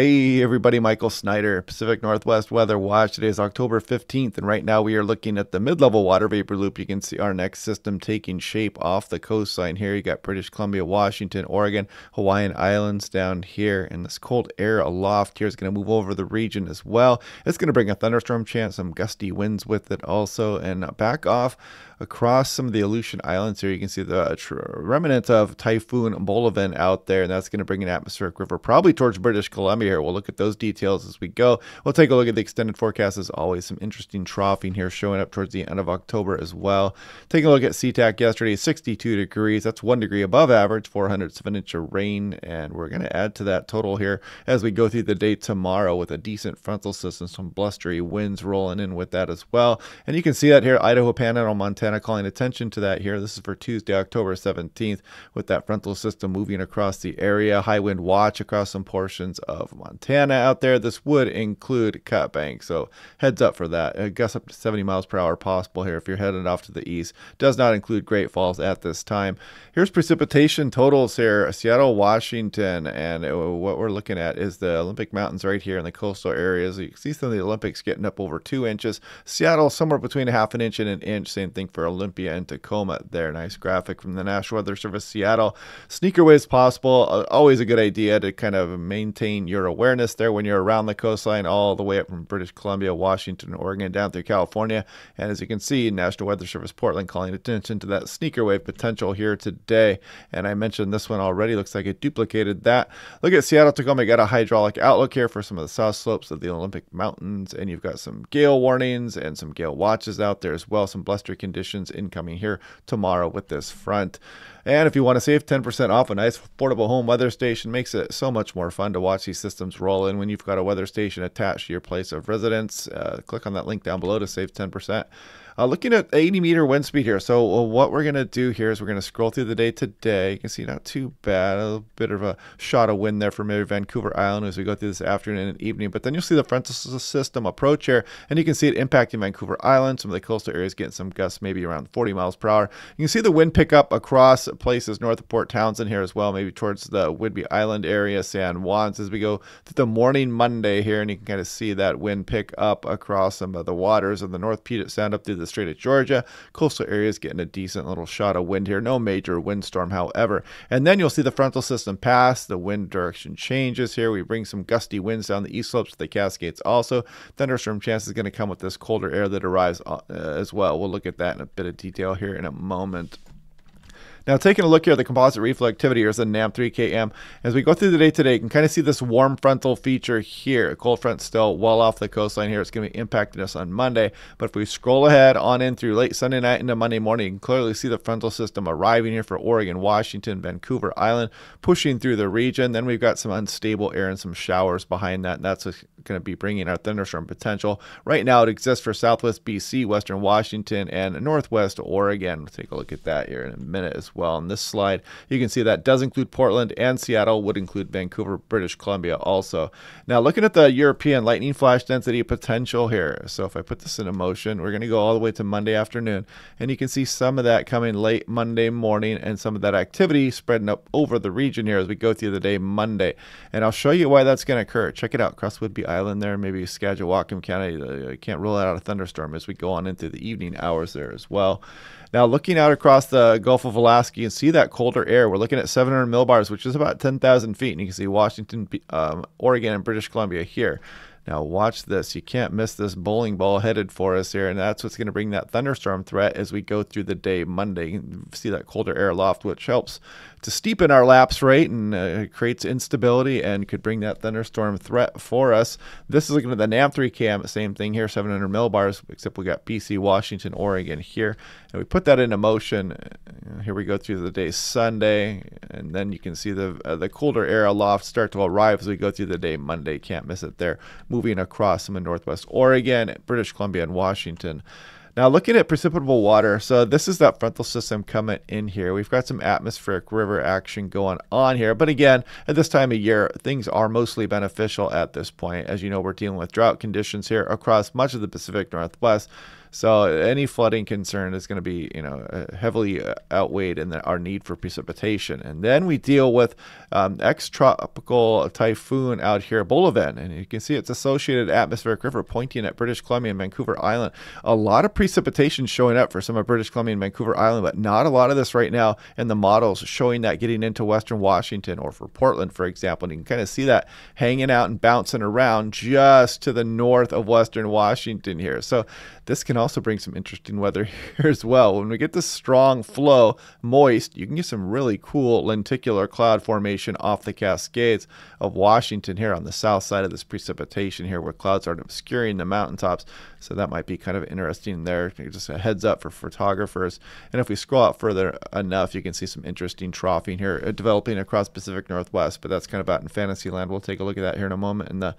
Hey, everybody, Michael Snyder, Pacific Northwest Weather Watch. Today is October 15th, and right now we are looking at the mid level water vapor loop. You can see our next system taking shape off the coastline here. You got British Columbia, Washington, Oregon, Hawaiian Islands down here, and this cold air aloft here is going to move over the region as well. It's going to bring a thunderstorm chance, some gusty winds with it also, and back off across some of the Aleutian Islands here. You can see the remnant of Typhoon Bolaven out there, and that's going to bring an atmospheric river probably towards British Columbia here. We'll look at those details as we go. We'll take a look at the extended forecast as always. Some interesting troughing here showing up towards the end of October as well. Taking a look at SeaTac yesterday, 62 degrees. That's one degree above average, 400 of an inch of rain. And we're going to add to that total here as we go through the day tomorrow with a decent frontal system, some blustery winds rolling in with that as well. And you can see that here, Idaho, Panhandle, Montana calling attention to that here. This is for Tuesday, October 17th, with that frontal system moving across the area. High wind watch across some portions of Montana out there. This would include Cut Bank, so heads up for that. A gust up to 70 miles per hour possible here if you're headed off to the east. Does not include Great Falls at this time. Here's precipitation totals here Seattle, Washington, and what we're looking at is the Olympic Mountains right here in the coastal areas. You can see some of the Olympics getting up over two inches. Seattle, somewhere between a half an inch and an inch. Same thing for Olympia and Tacoma there. Nice graphic from the National Weather Service Seattle. Sneaker waves possible. Uh, always a good idea to kind of maintain your awareness there when you're around the coastline, all the way up from British Columbia, Washington, Oregon, down through California. And as you can see, National Weather Service Portland calling attention to that sneaker wave potential here today. And I mentioned this one already. Looks like it duplicated that. Look at Seattle, Tacoma. got a hydrologic outlook here for some of the south slopes of the Olympic Mountains. And you've got some gale warnings and some gale watches out there as well. Some blustery conditions incoming here tomorrow with this front. And if you want to save 10% off a nice portable home weather station, makes it so much more fun to watch these systems roll in when you've got a weather station attached to your place of residence. Uh, click on that link down below to save 10%. Uh, looking at 80 meter wind speed here. So what we're going to do here is we're going to scroll through the day today. You can see not too bad. A little bit of a shot of wind there for maybe Vancouver Island as we go through this afternoon and evening. But then you'll see the frontal system approach here, and you can see it impacting Vancouver Island. Some of the coastal areas getting some gusts maybe around 40 miles per hour. You can see the wind pick up across places north of Port Townsend here as well, maybe towards the Whidbey Island area, San Juan's as we go through the morning Monday here, and you can kind of see that wind pick up across some of the waters of the North Puget Sound up through the Strait of Georgia. Coastal areas getting a decent little shot of wind here. No major windstorm, however. And then you'll see the frontal system pass. The wind direction changes here. We bring some gusty winds down the east slopes of the Cascades also. Thunderstorm chance is going to come with this colder air that arrives uh, as well. We'll look at that in a bit of detail here in a moment. Now, taking a look here at the composite reflectivity, here's the NAM3KM. As we go through the day today, you can kind of see this warm frontal feature here. Cold front still well off the coastline here. It's going to be impacting us on Monday. But if we scroll ahead on in through late Sunday night into Monday morning, you can clearly see the frontal system arriving here for Oregon, Washington, Vancouver Island, pushing through the region. Then we've got some unstable air and some showers behind that. And that's going to be bringing our thunderstorm potential. Right now, it exists for southwest BC, western Washington, and northwest Oregon. We'll take a look at that here in a minute as well. On this slide, you can see that does include Portland and Seattle, would include Vancouver, British Columbia also. Now, looking at the European lightning flash density potential here. So if I put this in motion, we're going to go all the way to Monday afternoon, and you can see some of that coming late Monday morning and some of that activity spreading up over the region here as we go through the day Monday. And I'll show you why that's going to occur. Check it out, Cross Whidbey Island there, maybe Skagit-Whatcom County. I can't rule out a thunderstorm as we go on into the evening hours there as well. Now, looking out across the Gulf of Alaska, you can see that colder air. We're looking at 700 millibars, which is about 10,000 feet. And you can see Washington, um, Oregon, and British Columbia here. Now watch this. You can't miss this bowling ball headed for us here, and that's what's going to bring that thunderstorm threat as we go through the day Monday. See that colder air loft, which helps to steepen our lapse rate and uh, creates instability and could bring that thunderstorm threat for us. This is looking at the NAM3 cam, same thing here, 700 millibars, except we got BC, Washington, Oregon here, and we put that into motion. Uh, here we go through the day Sunday, and then you can see the uh, the colder air aloft start to arrive as we go through the day Monday. Can't miss it there moving across some of northwest Oregon, British Columbia, and Washington. Now, looking at precipitable water, so this is that frontal system coming in here. We've got some atmospheric river action going on here. But again, at this time of year, things are mostly beneficial at this point. As you know, we're dealing with drought conditions here across much of the Pacific Northwest. So any flooding concern is going to be, you know, uh, heavily uh, outweighed in the, our need for precipitation. And then we deal with um, ex-tropical typhoon out here, Bolaven, and you can see it's associated atmospheric river pointing at British Columbia and Vancouver Island. A lot of precipitation showing up for some of British Columbia and Vancouver Island, but not a lot of this right now in the models showing that getting into Western Washington or for Portland, for example. And you can kind of see that hanging out and bouncing around just to the north of Western Washington here. So this can also bring some interesting weather here as well. When we get this strong flow, moist, you can get some really cool lenticular cloud formation off the Cascades of Washington here on the south side of this precipitation here where clouds are obscuring the mountaintops. So that might be kind of interesting there. Just a heads up for photographers. And if we scroll out further enough, you can see some interesting troughing here uh, developing across Pacific Northwest, but that's kind of out in fantasy land. We'll take a look at that here in a moment in the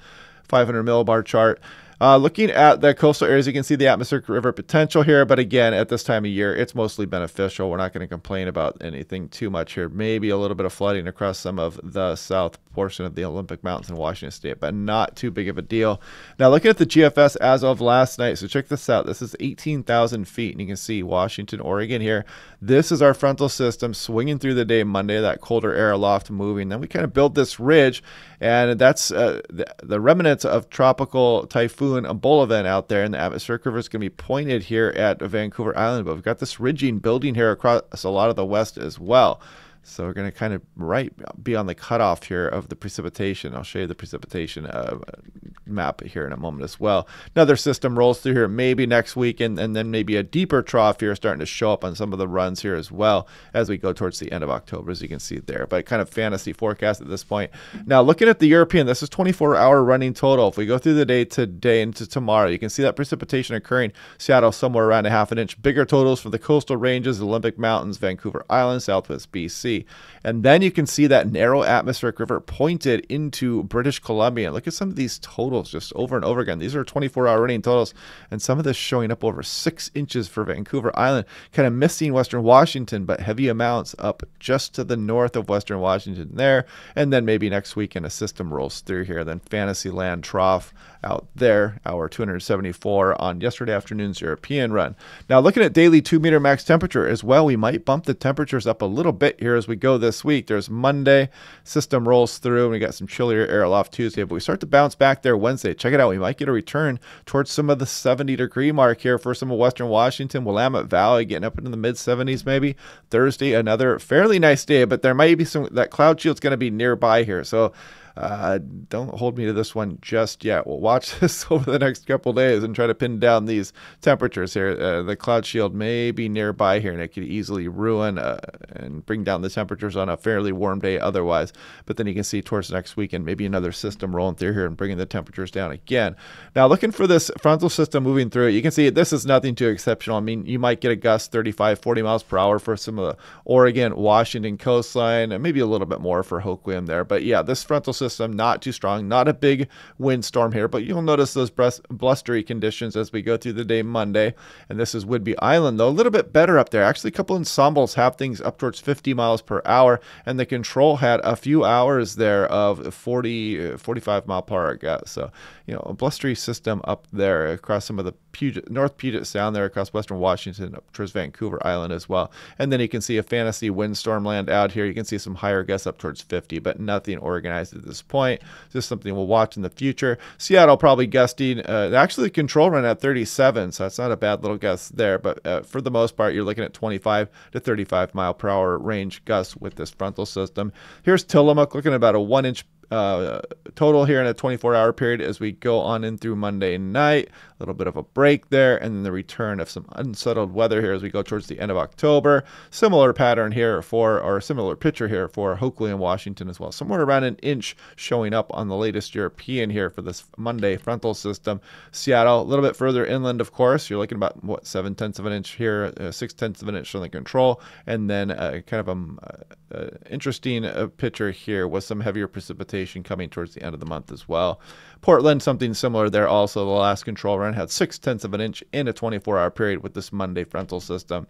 500 millibar chart. Uh, looking at the coastal areas, you can see the atmospheric river potential here. But again, at this time of year, it's mostly beneficial. We're not going to complain about anything too much here. Maybe a little bit of flooding across some of the south portion of the Olympic Mountains in Washington State, but not too big of a deal. Now, looking at the GFS as of last night, so check this out. This is 18,000 feet, and you can see Washington, Oregon here. This is our frontal system swinging through the day Monday, that colder air aloft moving. Then we kind of build this ridge, and that's uh, the, the remnants of tropical typhoon typhoon event out there, and the atmospheric river is going to be pointed here at Vancouver Island. But we've got this ridging building here across a lot of the west as well. So we're going to kind of right be on the cutoff here of the precipitation. I'll show you the precipitation uh, map here in a moment as well. Another system rolls through here maybe next week, and, and then maybe a deeper trough here starting to show up on some of the runs here as well as we go towards the end of October, as you can see there. But kind of fantasy forecast at this point. Now, looking at the European, this is 24 hour running total. If we go through the day today into tomorrow, you can see that precipitation occurring. Seattle somewhere around a half an inch. Bigger totals for the coastal ranges, Olympic Mountains, Vancouver Island, Southwest BC. And then you can see that narrow atmospheric river pointed into British Columbia. Look at some of these totals just over and over again. These are 24 hour running totals, and some of this showing up over six inches for Vancouver Island, kind of missing Western Washington, but heavy amounts up just to the north of Western Washington there. And then maybe next week, weekend a system rolls through here. Then Fantasyland trough out there, hour 274 on yesterday afternoon's European run. Now, looking at daily 2 meter max temperature as well, we might bump the temperatures up a little bit here as we go this week. There's Monday, system rolls through, and we got some chillier air aloft Tuesday, but we start to bounce back there Wednesday. Check it out. We might get a return towards some of the 70 degree mark here for some of Western Washington, Willamette Valley getting up into the mid 70s maybe. Thursday, another fairly nice day, but there might be some that cloud shield's going to be nearby here. So uh, don't hold me to this one just yet. We'll watch this over the next couple days and try to pin down these temperatures here. Uh, the cloud shield may be nearby here, and it could easily ruin uh, and bring down the temperatures on a fairly warm day otherwise. But then you can see towards next weekend, maybe another system rolling through here and bringing the temperatures down again. Now, looking for this frontal system moving through you can see this is nothing too exceptional. I mean, you might get a gust 35, 40 miles per hour for some of the Oregon, Washington coastline, and maybe a little bit more for Hoquiam there. But yeah, this frontal system system, not too strong, not a big windstorm here, but you'll notice those blustery conditions as we go through the day Monday. And this is Whidbey Island, though, a little bit better up there. Actually, a couple ensembles have things up towards 50 miles per hour, and the control had a few hours there of 40, 45 mile per hour. So, you know, a blustery system up there across some of the Puget, North Puget Sound there across western Washington up towards Vancouver Island as well. And then you can see a fantasy windstorm land out here. You can see some higher gusts up towards 50, but nothing organized at this point. Just something we'll watch in the future. Seattle probably gusting. Uh, actually, the control run at 37, so that's not a bad little gust there. But uh, for the most part, you're looking at 25 to 35 mile per hour range gusts with this frontal system. Here's Tillamook looking about a one inch uh, total here in a 24 hour period as we go on in through Monday night. Little bit of a break there, and then the return of some unsettled weather here as we go towards the end of October. Similar pattern here for, or similar picture here for Hoquiam Washington as well. Somewhere around an inch showing up on the latest European here for this Monday frontal system. Seattle, a little bit further inland, of course. You're looking about, what, seven tenths of an inch here, uh, six tenths of an inch on the control, and then uh, kind of a uh, interesting uh, picture here with some heavier precipitation coming towards the end of the month as well. Portland, something similar there also. The last control run had six tenths of an inch in a 24 hour period with this Monday frontal system.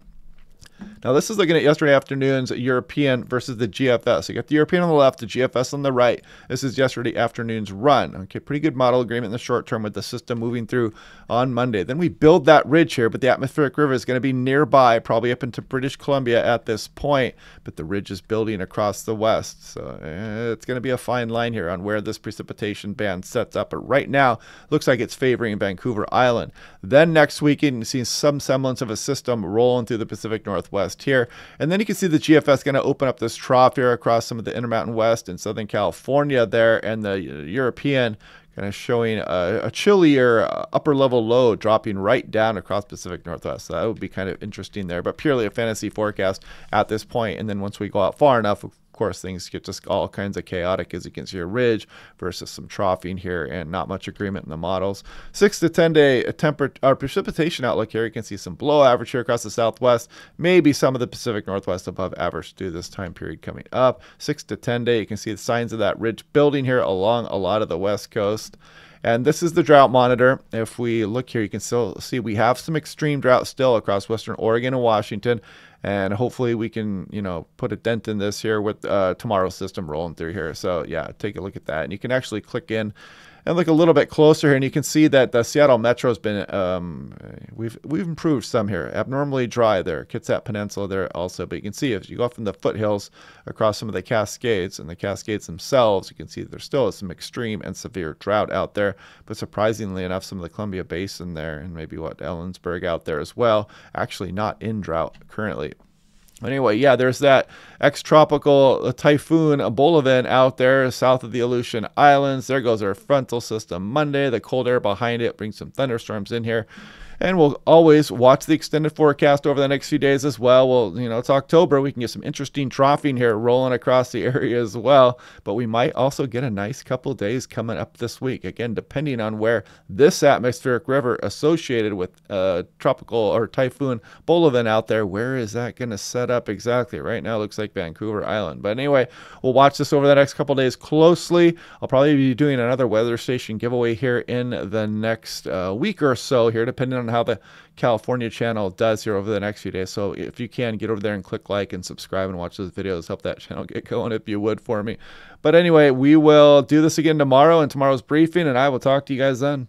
Now, this is looking at yesterday afternoon's European versus the GFS. You got the European on the left, the GFS on the right. This is yesterday afternoon's run. Okay, pretty good model agreement in the short term with the system moving through on Monday. Then we build that ridge here, but the atmospheric river is going to be nearby, probably up into British Columbia at this point. But the ridge is building across the west. So eh, it's going to be a fine line here on where this precipitation band sets up. But right now, looks like it's favoring Vancouver Island. Then next week, you see some semblance of a system rolling through the Pacific Northwest here. And then you can see the GFS going to open up this trough here across some of the Intermountain West and Southern California there, and the European kind of showing a, a chillier uh, upper level low dropping right down across Pacific Northwest. So that would be kind of interesting there, but purely a fantasy forecast at this point. And then once we go out far enough, course, things get just all kinds of chaotic as you can see a ridge versus some troughing here and not much agreement in the models. Six to 10 day or uh, precipitation outlook here. You can see some below average here across the southwest, maybe some of the Pacific Northwest above average through this time period coming up. Six to 10 day, you can see the signs of that ridge building here along a lot of the west coast. And this is the drought monitor. If we look here, you can still see we have some extreme drought still across western Oregon and Washington and hopefully we can you know put a dent in this here with uh, tomorrow's system rolling through here. So yeah take a look at that. And you can actually click in and look a little bit closer here, and you can see that the Seattle Metro has been um, we've we've improved some here. Abnormally dry there, Kitsap Peninsula there also, but you can see if you go from the foothills across some of the Cascades and the Cascades themselves, you can see there still some extreme and severe drought out there. But surprisingly enough, some of the Columbia Basin there and maybe what Ellensburg out there as well, actually not in drought currently. Anyway, yeah, there's that ex-tropical uh, typhoon Bolaven out there south of the Aleutian Islands. There goes our frontal system Monday. The cold air behind it brings some thunderstorms in here. And we'll always watch the extended forecast over the next few days as well. Well, you know, it's October. We can get some interesting troughing here rolling across the area as well. But we might also get a nice couple days coming up this week. Again, depending on where this atmospheric river associated with uh, tropical or typhoon Bolaven out there, where is that going to set up exactly? Right now, looks like Vancouver Island. But anyway, we'll watch this over the next couple days closely. I'll probably be doing another weather station giveaway here in the next uh, week or so here, depending on how the California channel does here over the next few days. So if you can, get over there and click like and subscribe and watch those videos. Help that channel get going if you would for me. But anyway, we will do this again tomorrow and tomorrow's briefing, and I will talk to you guys then.